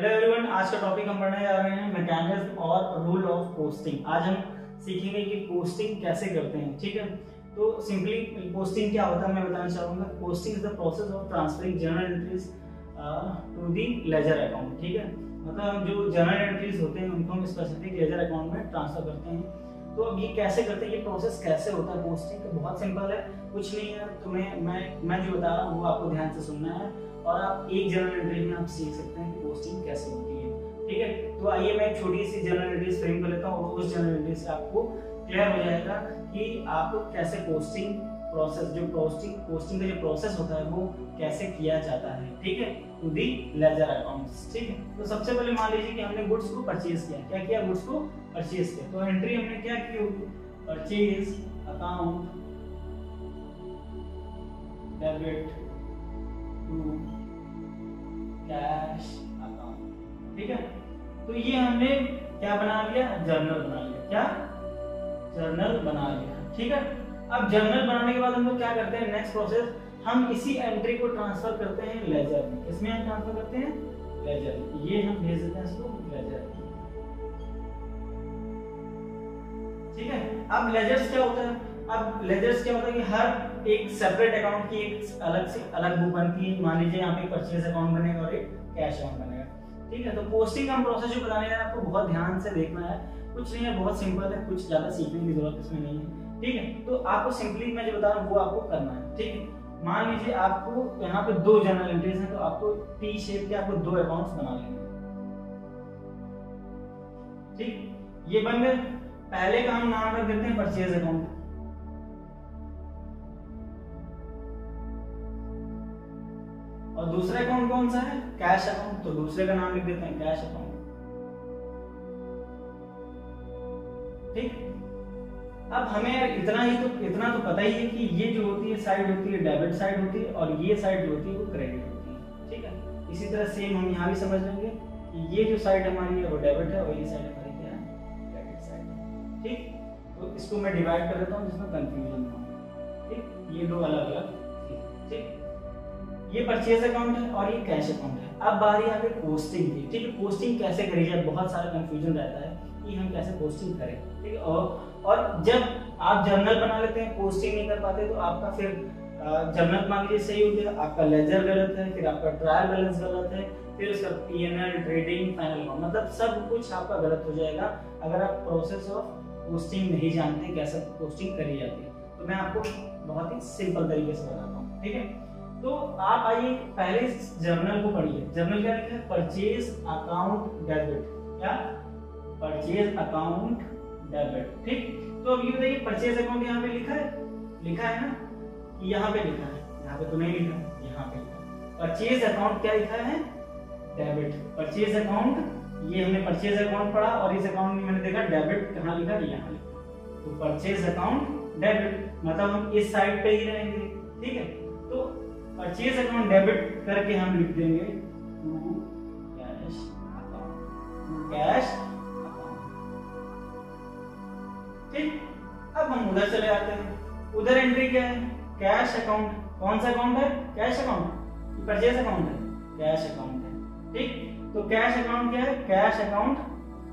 Hello everyone आज का topic हम पढ़ने जा रहे हैं मैकेनिज्म और रूल ऑफ़ पोस्टिंग आज हम सीखेंगे कि पोस्टिंग कैसे करते हैं, ठीक है? तो सिंपली पोस्टिंग क्या होता है, मैं बताना चाहूँगा। Posting is the process of transferring journal entries to the ledger account ठीक है? मतलब जो जर्नल एंट्रीज होते हैं, उनको हम स्पेसिफिक लेजर अकाउंट में ट्रांसफ़र करते हैं। तो अब ये कैसे करते हैं? ये प्रोसेस कैसे होता है पोस्टिंग का बहुत सिंपल है। कुछ नहीं है। तुम्हें मैं मैं मैं जो बता रहा हूँ, वो आपको ध्यान से सुनना है। और आप एक जनरल एंट्री में आप सीख सकते हैं कि पोस्टिंग कैसे होती है। ठीक है? तो आइए मैं एक छोटी सी जनरल एंट्री फ्रेम कर लेता हूँ और उस जनरल एंट्री से आपको क्लियर हो जाएगा कि आप कैसे पोस्टिंग प्रोसेस जो पोस्टिंग पोस्टिंग का जो प्रोसेस होता है, वो कैसे किया जाता है? ठीक है? टू दी लेजर अकाउंट्स ठीक है? तो सबसे पहले मान लीजिए कि हमने गुड्स को परचेज किया क्या किया गुड्स को परचेज किया? तो एंट्री हमने क्या की होगी purchase account debit to cash account ठीक है? तो ये हमने क्या बना लिया? जर्नल बना लिया। क्या? जर्नल बना लिया। ठीक है? अब जर्नल बनाने के बाद हम लोग क्या करते हैं नेक्स्ट प्रोसेस हम इसी एंट्री को ट्रांसफ़र करते हैं लेजर में। इसमें हम ट्रांसफ़र करते हैं? लेजर ये हम भेज देते हैं इसको लेजर ठीक है? अब लेजर्स क्या होता है? अब लेजर्स क्या होता है कि हर एक सेपरेट अकाउंट की एक अलग से अलग बुक बनती है। मान लीजिए यहाँ पे परचेज अकाउंट बनेगा और एक कैश अकाउंट बनेगा। ठीक है? तो पोस्टिंग का प्रोसेस जो बताने आपको बहुत ध्यान से देखना है। कुछ नहीं है, बहुत सिंपल है, कुछ ज़्यादा सीखने की ज़रूरत इसमें नहीं है। ठीक है? तो आपको सिंपली मैं जो बता रहा हूँ, वो आपको करना है, ठीक है? मान लीजिए आपको यहाँ पे दो जनरल एंट्रीज हैं तो आपको टी शेप के आपको दो अकाउंट्स बना लेंगे ठीक? ये बन गए पहले का हम नाम रख देते हैं परचेज अकाउंट और दूसरा अकाउंट कौन सा है? कैश अकाउंट तो दूसरे का नाम लिख देते हैं कैश अकाउंट ठीक? अब हमें यार इतना ही तो इतना तो पता ही है कि ये जो होती है साइड होती है डेबिट साइड होती है और ये साइड जो होती है वो क्रेडिट होती है, ठीक है? इसी तरह सेम हम यहाँ भी समझ लेंगे कि ये जो साइड हमारी है वो डेबिट है और ये साइड हमारी क्या है? क्रेडिट साइड ठीक? तो इसको मैं डिवाइड कर देता हूँ जिसमें कंफ्यूजन ना हो, ठीक? ये दो अलग अलग ठीक? ये परचेज अकाउंट है और ये कैश अकाउंट है। अब बारी आ गई पोस्टिंग की। ठीक है पोस्टिंग कैसे करी जाए? बहुत सारा कंफ्यूजन रहता है कि हम कैसे पोस्टिंग करें। ठीक है, और और जब आप जर्नल बना लेते हैं पोस्टिंग नहीं कर पाते तो आपका फिर जर्नल मान लीजिए सही हो गया, आपका लेजर गलत है, फिर आपका ट्रायल बैलेंस गलत है, फिर उसका पीएनएल ट्रेडिंग फाइनल मतलब सब कुछ आपका गलत हो जाएगा। अगर आप प्रोसेस ऑफ़ पोस्टिंग नहीं जानते कैसे पोस्टिंग करी जाती है तो मैं आपको बहुत ही सिंपल तरीके से बताता हूँ। ठीक है? तो आप आइए, पहले इस जर्नल को पढ़िए। जर्नल क्या लिखा है? परचेज अकाउंट डेबिट क्या? परचेज अकाउंट डेबिट ठीक? तो अब ये बताइए परचेज अकाउंट यहाँ पे लिखा है? लिखा है ना? यहाँ पे लिखा है। यहाँ पे तो नहीं लिखा है, यहाँ पे लिखा है। परचेज अकाउंट क्या लिखा है? डेबिट परचेज अकाउंट ये हमने परचेज अकाउंट पढ़ा और इस अकाउंट में मैंने देखा डेबिट कहाँ लिखा है? यहाँ लिखा तो परचेज अकाउंट डेबिट मतलब हम इस साइड पे ही रहेंगे। ठीक है? तो परचेज अकाउंट डेबिट करके हम लिख देंगे। To cash account to cash ठीक? अब हम उधर चले आते हैं। उधर एंट्री क्या है? कैश अकाउंट कौन सा अकाउंट है? कैश अकाउंट परचेज अकाउंट है। कैश अकाउंट है। ठीक? तो कैश अकाउंट क्या है? कैश अकाउंट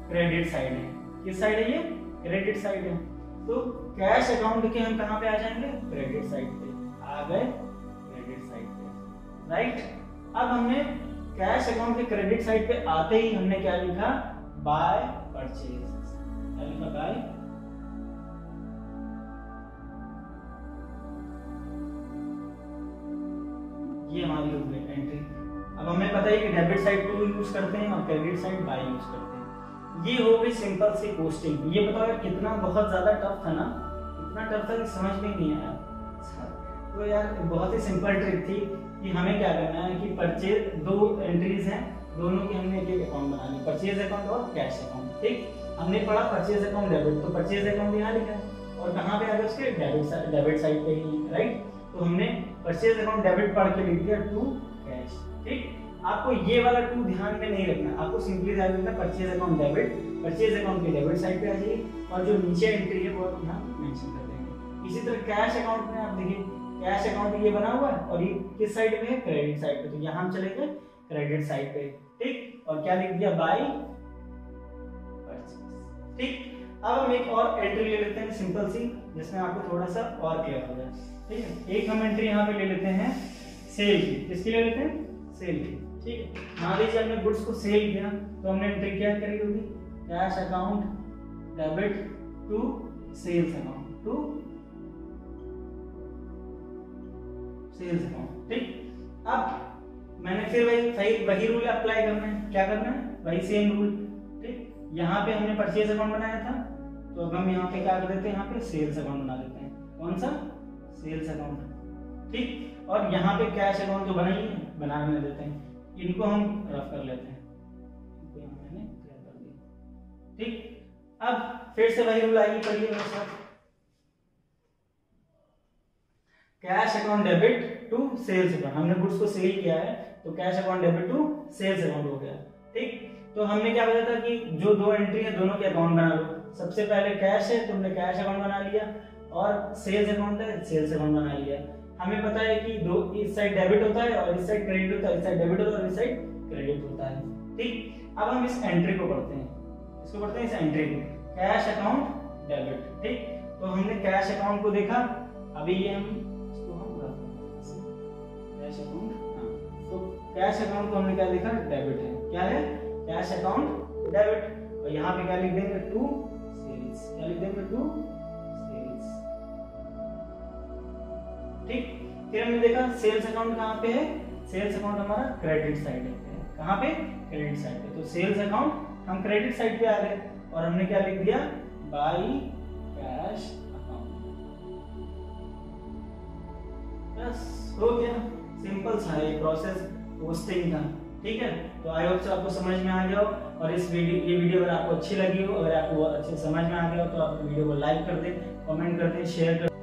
क्रेडिट साइड है। किस साइड है ये? क्रेडिट साइड है। तो कैश अकाउंट के हम कहाँ पे आ जाएँगे? क्रेडिट साइड पे। आ गए। राइट अब हमने कैश अकाउंट के क्रेडिट साइड पे आते ही हमने क्या लिखा? बाय परचेज क्या लिखा? बाय ये हमारी हो गई एंट्री अब हमें पता है कि डेबिट साइड टू यूज़ करते हैं और क्रेडिट साइड बाय यूज़ करते हैं. ये हो गई सिंपल सी पोस्टिंग ये बताओ कितना बहुत ज़्यादा टफ था ना? इतना टफ था कि समझ में नहीं आया. तो यार, बहुत ही सिंपल ट्रिक थी. कि हमें क्या करना है कि परचेज दो एंट्रीज हैं, दोनों की हमने एक एक अकाउंट बना ली परचेज अकाउंट और कैश अकाउंट ठीक? हमने पढ़ा परचेज अकाउंट डेबिट तो परचेज अकाउंट यहाँ लिखा है। और कहाँ पे आ गया उसके? डेबिट डेबिट साइड पे ही राइट तो हमने परचेज अकाउंट डेबिट पढ़ के लिख दिया टू कैश ठीक? आपको ये वाला टू ध्यान में नहीं रखना। आपको सिंपली ध्यान रखना purchase account debit purchase account के डेबिट साइड पे आ जाइए। और जो नीचे एंट्री है, वो आप यहाँ मेंशन कर देंगे। इसी तरह कैश अकाउंट में आप देखिए कैश अकाउंट ये बना हुआ है और ये किस साइड में है? क्रेडिट साइड पे। तो यहाँ हम चले गए क्रेडिट साइड पे। ठीक? और क्या लिख दिया? बाई ठीक? अब हम एक और एंट्री ले लेते हैं सिंपल सी, जिसमें आपको थोड़ा सा और क्लियर हो जाए। ठीक है? एक हम एंट्री यहाँ पे ले लेते हैं सेल की। किसकी ले लेते हैं? सेल की। ठीक है? मान लीजिए हमने गुड्स को सेल किया तो हमने एंट्री क्या करी होगी? Cash account debit to sales account to sales account ठीक? अब मैंने फिर वही वही वही रूल अप्लाई करना है। क्या करना है? वही सेम रूल ठीक? यहाँ पे हमने परचेज अकाउंट बनाया था तो अब हम यहाँ पे क्या कर देते हैं? यहाँ पे सेल्स अकाउंट बना देते हैं। कौन सा? सेल्स अकाउंट ठीक? और यहाँ पे कैश अकाउंट जो बनाई है, बनाने देते हैं। इनको हम रफ कर लेते हैं। ठीक? अब फिर से वही रूल आएगी पढ़िए मेरे साथ। Cash account debit to sales account. हमने गुड्स को सेल किया है तो cash account debit to sales account हो गया। ठीक? तो हमने क्या बताया था कि जो दो एंट्री है, दोनों के अकाउंट बना लो। सबसे पहले कैश है, तुमने कैश अकाउंट बना लिया, और सेल्स अकाउंट है, सेल्स अकाउंट बना लिया। हमें पता है कि दो, इस साइड डेबिट होता है और इस साइड क्रेडिट होता है, इस साइड डेबिट होता है और इस साइड क्रेडिट होता है। ठीक? अब हम इस एंट्री को पढ़ते हैं। इसको पढ़ते हैं इस एंट्री को। Cash account debit. ठीक? तो हमने कैश अकाउंट को देखा। अभी ये हम कैश अकाउंट को हमने क्या लिखा? डेबिट है। क्या है? Cash account, debit. और यहाँ पे क्या लिख देंगे? To sales. क्या लिख देंगे? To sales. ठीक? फिर हमने देखा, सेल्स अकाउंट कहाँ पे है? सेल्स अकाउंट हमारा क्रेडिट साइड है। कहाँ पे? क्रेडिट साइड पे। तो सेल्स अकाउंट, हम क्रेडिट साइड पे आ गए और हमने क्या लिख दिया? By cash account. बस, हो गया। सिंपल सा है प्रोसेस पोस्टिंग का ठीक है? तो आई होप से आपको समझ में आ गया हो और इस वीडियो ये वीडियो अगर आपको अच्छी लगी हो, अगर आपको अच्छे समझ में आ गया हो तो आप वीडियो को लाइक कर दें कमेंट कर दें शेयर कर